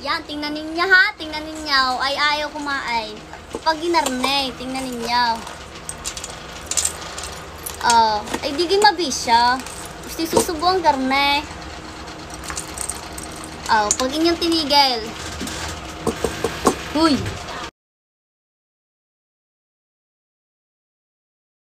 Yan, tingnan ninyo ha. Tingnan ninyo. Ay, ayaw kumain. Pag ginarne, tingnan ninyo. Oh, ay digin mabisya. Gusto susubo ang garne. Oh, pag inyong tinigil. Huy,